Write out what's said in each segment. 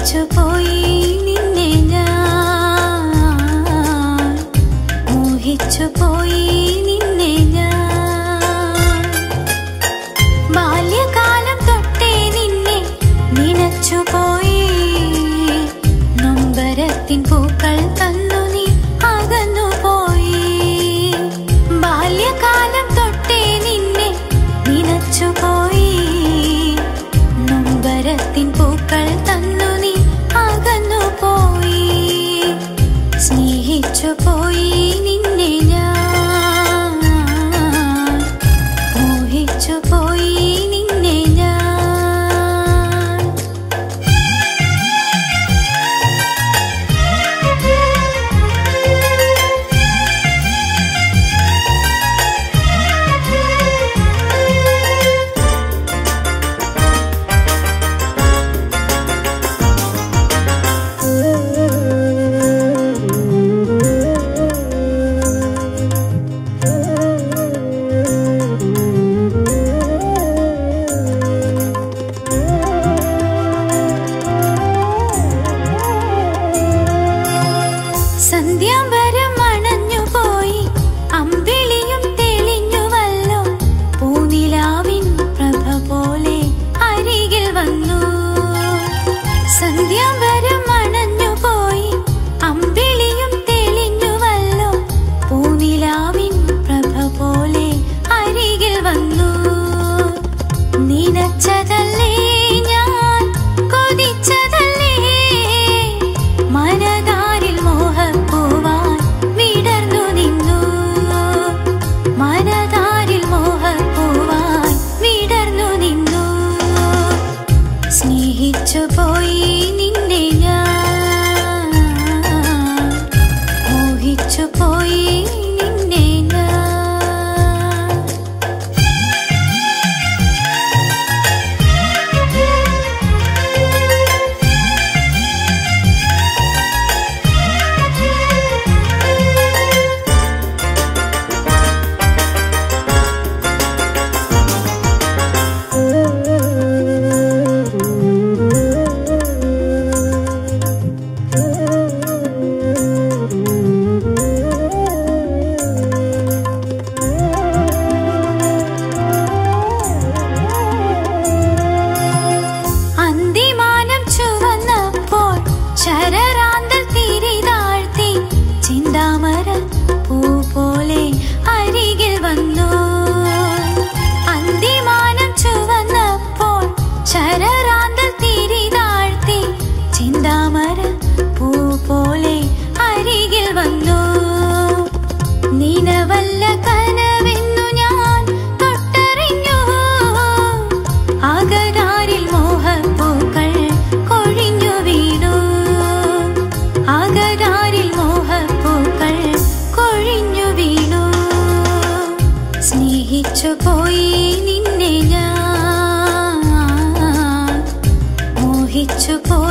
మర్చిపోయి ವೆಚ್ಚದಲ್ಲಿ शरण സ്നേഹിച്ചു പോയി നിന്നെ ഞാൻ. മോഹിച്ചു പോയി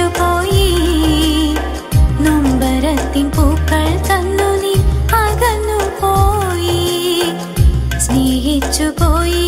നനച്ചുപോയി നൊമ്പരത്തിൻ പൂക്കൾ കണ്ണുനി അകന്നു പോയി സ്നേഹിച്ചു പോയി